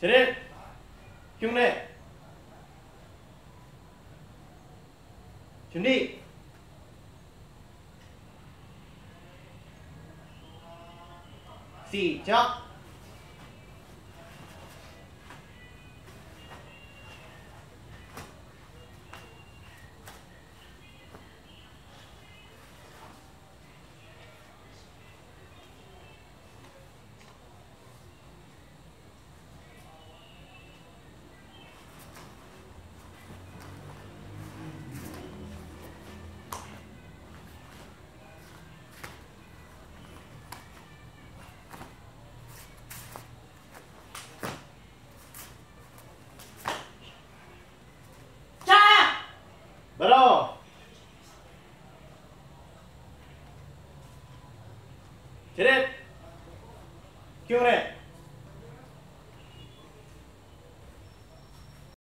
차렷 흉내. 준비. 시작 차렷 흉내